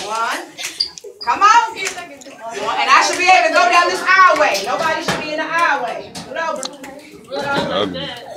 One. Come on. And I should be able to go down this aisleway. Nobody should be in the aisleway. Scoot over. Over.